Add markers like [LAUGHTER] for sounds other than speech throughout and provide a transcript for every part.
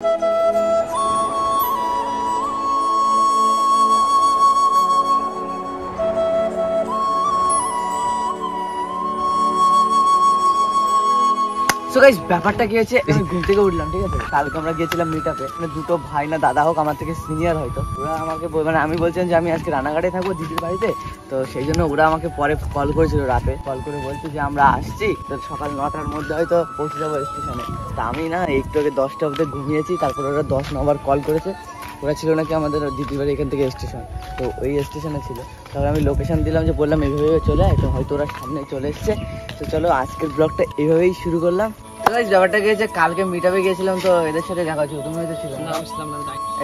you. So guys ব্যাপারটা কি হয়েছে? ঘুম থেকে উঠলাম, ঠিক আছে? কালকে আমরা গিয়েছিলাম মিট মানে দুটো ভাই না দাদা হোক, আমার থেকে সিনিয়র হয়তো। ওরা আমাকে মানে আমি বলছিলাম যে আমি আজকে রানাঘাটে থাকব দিদির বাড়িতে। তো সেই জন্য ওরা আমাকে পরে কল করেছিল রাতে। কল করে বলছে যে আমরা আসছি। তো সকাল নটার মধ্যে হয়তো পৌঁছে যাব স্টেশনে তা আমি না একটু আগে দশটা অবধি ঘুমিয়েছি, তারপর ওরা দশ নম্বর কল করেছে। ওরা ছিল নাকি আমাদের দিদির বাড়ি এখান থেকে স্টেশন তো ওই স্টেশনে ছিল। তারপর আমি লোকেশন দিলাম যে বললাম এইভাবে চলে আয়। তো হয়তো ওরা সামনে চলে এসছে। তো চলো আজকের ব্লগটা এইভাবেই শুরু করলাম। ব্যাপারটা গিয়েছে কালকে মিটাবে গিয়েছিলাম তো এদের সাথে দেখা হচ্ছিল তুমি হয়তো ছিল।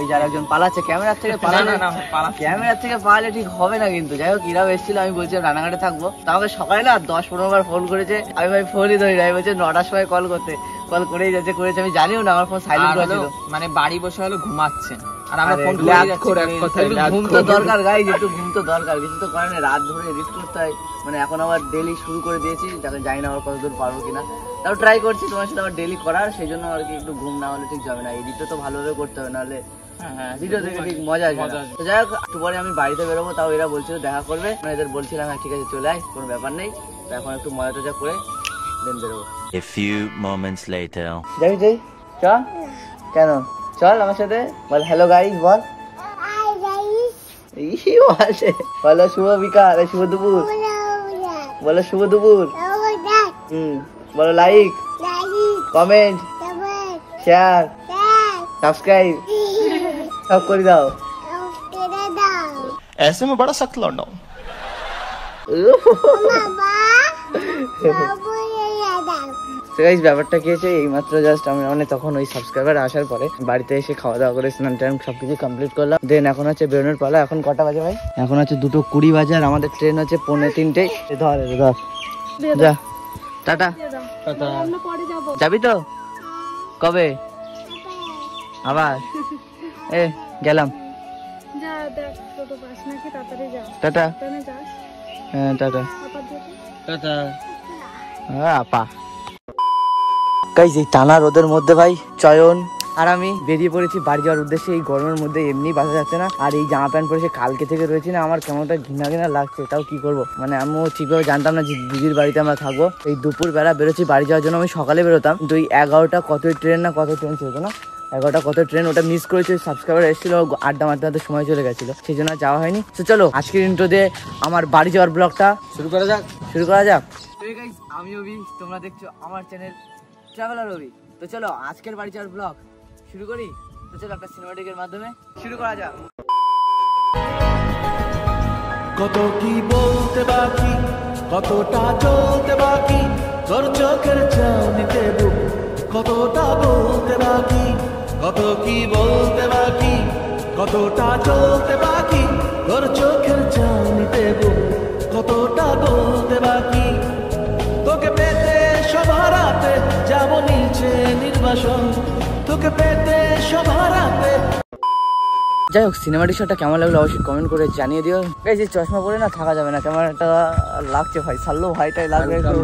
এই যারা একজন পালাচ্ছে ক্যামেরার থেকে ক্যামেরার থেকে পালালে ঠিক হবে না কিন্তু। যাই হোক ইরাও এসেছিল আমি বলছিলাম রানাঘাটে থাকব। তা আমাকে সকালে না দশ পনেরো বার ফোন করেছে। আমি ভাই ফোনই ধরি না আমি বলছে নটার সময় কল করতে। কল করেই যাচ্ছে করেছে আমি জানিও না আমার ফোন সাইলেন্ট মানে বাড়ি বসে হলো ঘুমাচ্ছেন আর আমরা ফোন করে ল্যাদ যাচ্ছি করে মানে এক কথায়, ঘুম তো তো দরকার গাইজ একটু ঘুম তো দরকার। কিছু তো করে না রাত ধরে এডিট করতে হয়। মানে এখন আবার ডেলি শুরু করে দিয়েছি জানি না আবার কতদূর পারব কিনা। তাও ট্রাই করছি তোমার সাথে আবার ডেলি করার সেই জন্য আর কি একটু ঘুম না হলে ঠিক যাবে না। এডিটটা তো ভালোভাবে করতে হবে নাহলে ভিডিও দেখে ঠিক মজা আসবে মজা না। আসবে। তো যাই হোক একটু পরে আমি বাড়িতে বেরোবো তাও এরা বলছিল দেখা করবে। মানে এদের বলছিলাম হ্যাঁ ঠিক আছে চলে আয় কোনো ব্যাপার নেই। তো এখন একটু মজা টজা করে দেন বেরোবো। A few moments later. যাবি যাই চ। কেন? চল আমার সাথে বল হ্যালো গাইস বল ইসি বলছে বলো শুভ বিকাল এই শুভ দুপুর বলো শুভ দুপুর হুম বলো লাইক কমেন্ট শেয়ার সাবস্ক্রাইব সব করে দাও ऐसे में बड़ा सख्त लौंडा [LAUGHS] हूं ব্যাপারটা কি হয়েছে? এইমাত্র জাস্ট আমি মানে তখন ওই সাবস্ক্রাইবার আসার পরে বাড়িতে এসে খাওয়া দাওয়া করে স্নান টান সবকিছু কমপ্লিট করলাম। দেন এখন হচ্ছে বেরোনোর পালা। এখন কটা বাজে ভাই? এখন হচ্ছে দুটো কুড়ি বাজে আর আমাদের ট্রেন হচ্ছে পৌনে তিনটে। ধর ধর। যা। টাটা। যাবি। তো? কবে? আবার? এ গেলাম। টোটো টাটা। হ্যাঁ টাটা। আপাতত। হ্যাঁ, আপা। গাইজ এই টানা রোদের মধ্যে ভাই চয়ন। আর আমি বেরিয়ে পড়েছি বাড়ি যাওয়ার উদ্দেশ্যে এই গরমের মধ্যে এমনি বাসা যাচ্ছে না আর এই জামা প্যান্ট পরেছে কালকে থেকে রয়েছি না আমার কেমনটা ঘৃণা ঘৃণা লাগছে তাও কি করব? মানে আমিও ঠিকভাবে জানতাম না যে দিদির বাড়িতে আমরা থাকব। এই দুপুর বেলা বেরোচ্ছি বাড়ি যাওয়ার জন্য আমি সকালে বেরোতাম কিন্তু এই এগারোটা কত ট্রেন না কত ট্রেন ছিল না? এগারোটা কত ট্রেন ওটা মিস করেছে সাবস্ক্রাইবার এসেছিল আড্ডা মারতে মারতে সময় চলে গেছিল সেই জন্য যাওয়া হয়নি। তো চলো আজকের ইন্টো দিয়ে আমার বাড়ি যাওয়ার ব্লগটা শুরু করা যাক। শুরু করা যাক। আমি অভি, তোমরা দেখছ আমার চ্যানেল ট্রাভেলার অভি। তো চলো, আজকের বাড়ি যাওয়ার ব্লগ শুরু করি। তো চলো, একটা সিনেমাটিকের মাধ্যমে শুরু করা যাক। কত কি বলতে বাকি, কতটা চলতে বাকি, তোর চোখের চাউনিতে বুক কতটা বলতে বাকি, কত কি বলতে বাকি, কতটা চলতে বাকি, তোর চোখের চাউনিতে বুক কতটা বলতে বাকি তোকে পেতে সবার যাই হোক সিনেমাটির শটটা কেমন লাগল অবশ্যই কমেন্ট করে জানিয়ে দিও। এই যে চশমা পরে না থাকা যাবে না কেমন একটা লাগছে ভাই সারলেও ভাইটাই লাগবে একটু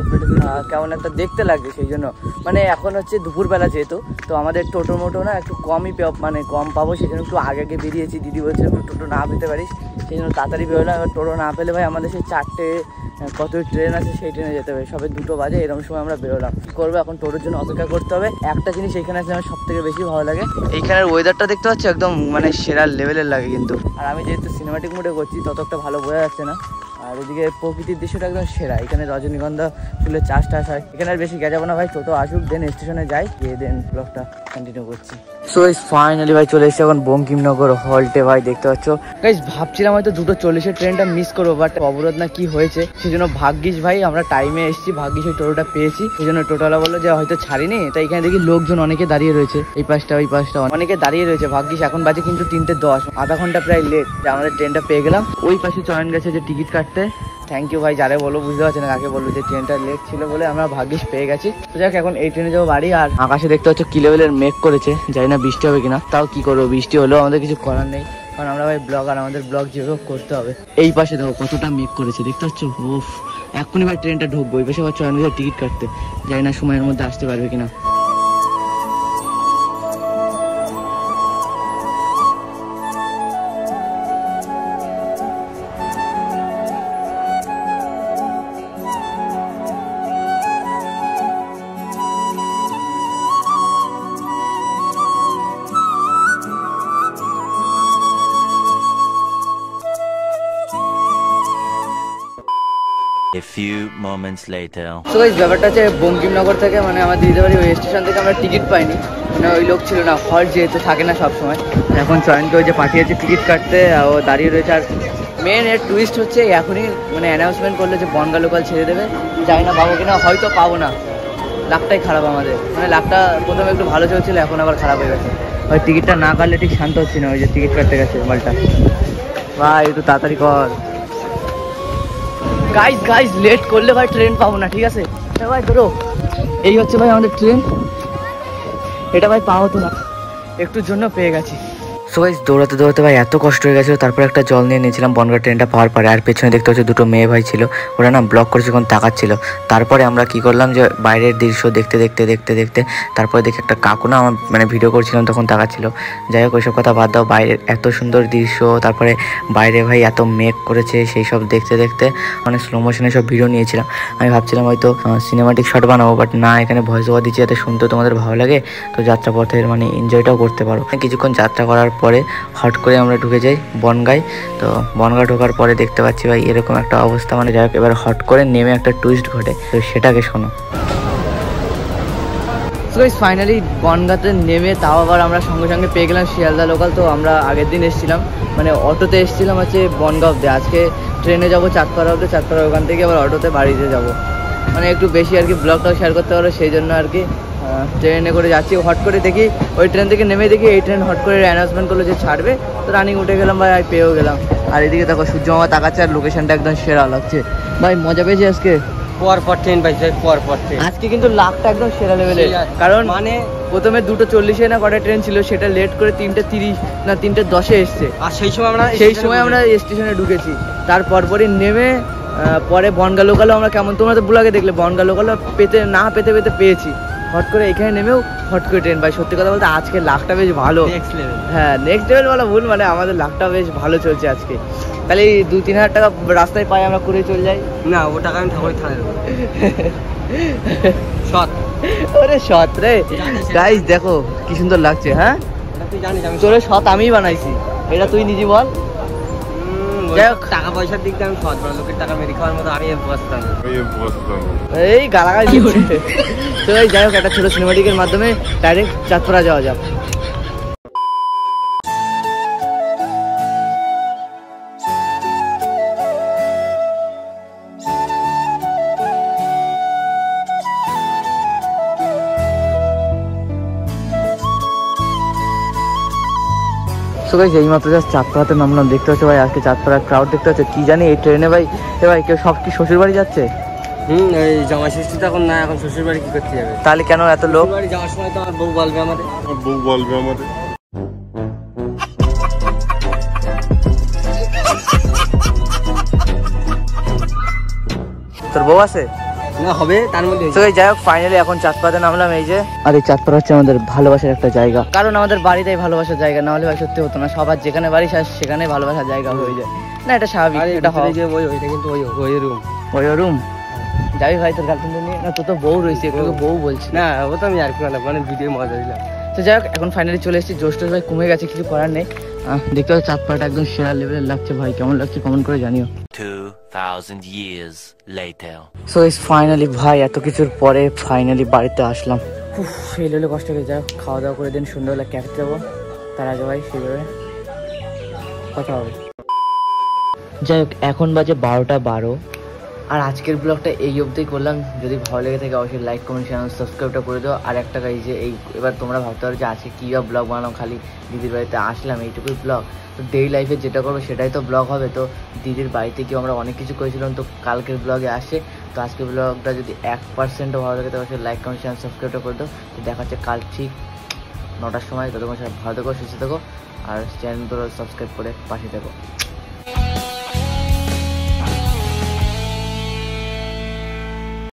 কেমন একটা দেখতে লাগছে সেই জন্য। মানে এখন হচ্ছে দুপুরবেলা যেহেতু তো আমাদের টোটো মোটো না একটু কমই মানে কম পাবো সেই জন্য একটু আগে আগে বেরিয়েছি দিদি বলছিল একটু টোটো না পেতে পারিস। সেই জন্য তাড়াতাড়ি বেরোলাম এবার টোটো না পেলে ভাই আমাদের সেই চারটে কত ট্রেন আছে সেই ট্রেনে যেতে হবে। সবে দুটো বাজে, এরকম সময় আমরা বেরোলাম। কি করব? এখন টোটোর জন্য অপেক্ষা করতে হবে। একটা জিনিস এখানে আছে আমার সব থেকে বেশি ভালো লাগে। এইখানের ওয়েদারটা দেখতে পাচ্ছি? একদম মানে সেরা লেভেলের লাগে কিন্তু। আর আমি যেহেতু সিনেমাটিক মোডে করছি তত একটা ভালো বোঝা যাচ্ছে না। আর এদিকে প্রকৃতির দৃশ্যটা একদম সেরা। এখানে রজনীগন্ধা ফুলের চাষ টাস হয়। এখানে আর বেশি গেজাবো না ভাই। টোটো আসুক দেন স্টেশনে যাই। গিয়ে দেন ব্লগটা কন্টিনিউ করছি। ফাইনালি ভাই চলে এসেছে এখন বঙ্কিমনগর হল্টে ভাই, দেখতে পাচ্ছ? গাইজ ভাবছিলাম হয়তো দুটো চল্লিশের ট্রেনটা মিস করব বাট অবরোধ না কি হয়েছে সেই জন্য ভাগ্যিস ভাই, আমরা টাইমে এসেছি, ভাগ্যিস ওই টোটোটা পেয়েছি সেই জন্য টোটোলা বলল যে হয়তো ছাড়িনি তাই এখানে দেখি লোকজন অনেকে দাঁড়িয়ে রয়েছে, এই পাশটা, ওই পাশটা, অনেকে দাঁড়িয়ে রয়েছে, ভাগ্যিস এখন বাজে কিন্তু তিনটে দশ, আধা ঘণ্টা প্রায় লেট আমাদের ট্রেনটা পেয়ে গেলাম, ওই পাশে চয়ন গেছে যে টিকিট কাটতে থ্যাংক ইউ ভাই, যারে বলো বুঝতে পারছি না কাকে বলব, যে ট্রেনটা লেট ছিল বলে আমরা ভাগ্যিস পেয়ে গেছি। তো যাক, এখন এই ট্রেনে যাব বাড়ি, আর আকাশে দেখতে হচ্ছে কি লেভেলের মেঘ করেছে, জানি না বৃষ্টি হবে কিনা, তাও কি করব, বৃষ্টি হলেও আমাদের কিছু করার নেই, কারণ আমরা ভাই ব্লগ আর আমাদের ব্লগ যেভাবে করতে হবে। এই পাশে দেখো কতটা মেঘ করেছে, দেখতে পাচ্ছ? ওফ এক্ষুনি ভাই ট্রেনটা ঢুকবো ওই পাশে আবার চয়ন টিকিট কাটতে, জানি না সময়ের মধ্যে আসতে পারবে কিনা। A few moments later. তো এই ব্যাপারটা হচ্ছে বঙ্কিমনগর থেকে মানে আমার দিদিদের বাড়ি ওই স্টেশন থেকে আমরা টিকিট পাইনি। মানে ওই লোক ছিল না হল যেহেতু থাকে না সব সময় এখন চয়নকে ওই যে পাঠিয়েছে টিকিট কাটতে ও দাঁড়িয়ে রয়েছে। আর মেন এর টুইস্ট হচ্ছে এখনই মানে অ্যানাউন্সমেন্ট করল যে বনগা লোকাল ছেড়ে দেবে। জানি না পাবো কিনা হয়তো পাবো না। লাখটাই খারাপ আমাদের। মানে লাখটা প্রথমে একটু ভালো চলছিল এখন আবার খারাপ হয়ে গেছে। ওই টিকিটটা না কাটলে ঠিক শান্ত হচ্ছি না ওই যে টিকিট কাটতে গেছে মালটা। ভাই একটু তাড়াতাড়ি কর। গাইজ গাইজ লেট করলে ভাই ট্রেন পাবো না ঠিক আছে? ভাই ধরো। এই হচ্ছে ভাই আমাদের ট্রেন এটা ভাই পাওয়া তো না। একটুর জন্য পেয়ে গেছি। সো দৌড়াতে দৌড়াতে ভাই এত কষ্ট হয়ে গেছিল, তারপর একটা জল নিয়ে নিয়েছিলাম, বনগা ট্রেনটা পাওয়ার পরে। আর পেছনে দেখতে হচ্ছে দুটো মেয়ে ভাই ছিল, ওরা না ব্লক করে যখন তাকাচ্ছিল। তারপরে আমরা কি করলাম যে বাইরের দৃশ্য দেখতে দেখতে দেখতে দেখতে, তারপরে দেখি একটা কাকু না আমার মানে ভিডিও করছিলাম, তখন তাকাচ্ছিল। যাই হোক, ওইসব কথা বাদ দাও, বাইরের এত সুন্দর দৃশ্য, তারপরে বাইরে ভাই এত মেঘ করেছে, সেই সব দেখতে দেখতে মানে স্লো মোশনে সব ভিডিও নিয়েছিলাম। আমি ভাবছিলাম হয়তো সিনেমাটিক শট বানাবো বাট না, এখানে ভয়েস ওভার দিচ্ছি যাতে শুনতে তোমাদের ভালো লাগে, তো যাত্রা পথের মানে এনজয়টাও করতে পারো। কিছুক্ষণ যাত্রা করার পরে হট করে আমরা ঢুকে যাই বনগায়। তো বনগা ঢোকার পরে দেখতে পাচ্ছি ভাই এরকম একটা অবস্থা। মানে যাই হোক, এবার হট করে নেমে একটা টুইস্ট ঘটে। তো সেটাকে শোনো। ফাইনালি বনগাতে নেমে তাও আবার আমরা সঙ্গে সঙ্গে পেয়ে গেলাম শিয়ালদা লোকাল তো আমরা আগের দিন এসেছিলাম। মানে অটোতে এসেছিলাম হচ্ছে বনগা অব্দি আজকে ট্রেনে যাব চাঁদপাড়া অব্দি চাঁদপাড়া ওখান থেকে আবার অটোতে বাড়িতে যাব। মানে একটু বেশি আর কি ব্লগটাও শেয়ার করতে পারো, সেই জন্য আর কি। ট্রেনে করে যাচ্ছি। হট করে দেখি ওই ট্রেন থেকে নেমে দেখি এই ট্রেন হট করে অ্যানাউন্সমেন্ট করল যে ছাড়বে। তো রানিং উঠে গেলাম ভাই আর পেয়েও গেলাম। আর এদিকে দেখো সূর্য মামা তাকাচ্ছে আর লোকেশনটা একদম সেরা লাগছে। ভাই মজা পেয়েছি আজকে? পর পর ট্রেন পাইছে পর পর ট্রেন আজকে কিন্তু লাখটা একদম সেরা লেভেলে কারণ মানে প্রথমে দুটো চল্লিশে না কটা ট্রেন ছিল সেটা লেট করে তিনটে তিরিশ না তিনটে দশে এসছে। আর সেই সময় আমরা সেই সময় আমরা স্টেশনে ঢুকেছি। তারপর পরে নেমে পরে বনগা লোকালও আমরা কেমন তোমরা তো ব্লগে দেখলে বনগা লোকালও পেতে না পেতে পেতে পেয়েছি। হট করে এখানে নেমেও হট করে ট্রেন ভাই সত্যি কথা বলতে আজকে লাখটা বেশ ভালো। হ্যাঁ নেক্সট লেভেল বলা ভুল মানে আমাদের লাখটা বেশ ভালো চলছে আজকে। তাহলে এই দু তিন হাজার টাকা রাস্তায় পাই আমরা করে চলে যাই। না ও টাকা আমি ঠাকুরের থানায় দেবো। [LAUGHS] সৎ। ওরে সৎ রে। গাইস দেখো কি সুন্দর লাগছে হ্যাঁ? তোরে সৎ আমিই বানাইছি। এটা তুই নিজে বল। টাকা পয়সার দিক দিয়ে আমি সৎ বড় লোকের টাকা মেরে খাওয়ার মতো আমি বসতাম এই গালাগাল দিচ্ছে। তো এই যাই হোক একটা ছোট সিনেমাটিকের মাধ্যমে ডাইরেক্ট চাঁদপাড়া যাওয়া যাক। সো গাইস এই মাত্র জাস্ট চাঁদপাড়াতে নামলাম। দেখতে হচ্ছে ভাই আজকে চাঁদপাড়ার ক্রাউড দেখতে হচ্ছে কি জানি এই ট্রেনে ভাই এ ভাই কেউ সব কি শ্বশুর বাড়ি যাচ্ছে? হুম এই জামা ষষ্ঠী তো এখন না এখন শ্বশুর বাড়ি কি করতে যাবে? তাহলে কেন এত লোক? বাড়ি যাওয়ার সময় তো আমার বউ বলবে আমাদের। বউ বলবে আমাদের। তোর বউ আছে? না হবে তার মধ্যে তো যাই হোক ফাইনালি এখন নামলাম এই যে। আর এই চাঁদপাড়া হচ্ছে আমাদের ভালোবাসার একটা জায়গা। কারণ আমাদের বাড়িটাই ভালোবাসার জায়গা না হলে ভাই সত্যি হতো না। সবার যেখানে বাড়ি সেখানে ভালোবাসার জায়গা হয়ে যায়। না এটা স্বাভাবিক এটা হয়। ওই ওইটা কিন্তু ওই ওই রুম ওই রুম যাবি ভাই তোর গার্লফ্রেন্ড নিয়ে। না তো তো বউ রয়েছে একটু বউ। বলছি। না ও তো আমি আর কি মানে ভিডিও মজা দিলাম। তো যাই হোক এখন ফাইনালি চলে এসেছি। জোশ ভাই কমে গেছে কিছু করার নেই। দেখতে পাচ্ছি চাঁদপাড়াটা একদম সেরা লেভেলের লাগছে। ভাই কেমন লাগছে কমেন্ট করে জানিও। 2,000 years later. So is finally ভাই এত কিছুর পরে ফাইনালি বাড়িতে আসলাম। এই লেলে কষ্ট করে যাও খাওয়া দাওয়া করে দিন সন্ধ্যাবেলা ক্যাফে যাব। তার আগে ভাই সেইভাবে কথা হবে। যাই হোক এখন বাজে বারোটা বারো। আর আজকের ব্লগটা এই অবধি করলাম। যদি ভালো লেগে থাকে, অবশ্যই লাইক কমেন্ট চ্যানেল সাবস্ক্রাইবটা করে দাও। আর একটা এই যে এই, এবার তোমরা ভাবতে পারো যে আজকে কী বা ব্লগ বানালাম খালি। দিদির বাড়িতে আসলাম, এইটুকুই ব্লগ তো ডেইলি লাইফে যেটা করব সেটাই তো ব্লগ হবে। তো দিদির বাড়িতে গিয়ে আমরা অনেক কিছু করেছিলাম। তো কালকের ব্লগে আসে। তো আজকের ব্লগটা যদি এক পার্সেন্টও ভালো লাগে, তো অবশ্যই লাইক কমেন্ট চ্যানেল সাবস্ক্রাইবটা করে দাও। তো দেখা হচ্ছে কাল ঠিক নটার সময়। ততক্ষণ সবাই ভালো থেকো, সুস্থ থেকো। আর চ্যানেলগুলো সাবস্ক্রাইব করে পাশে থেকো।